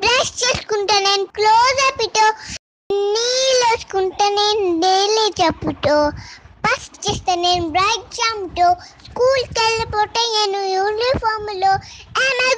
brush చేసుకుంటా close up నీళ్ళు వేసుకుంటా నేను డైలీ చెప్పుతో ఫస్ట్ చేస్తే నేను బ్రైట్ జామ్తో స్కూల్కి వెళ్ళిపోతే నేను యూనిఫామ్లో ఐ మై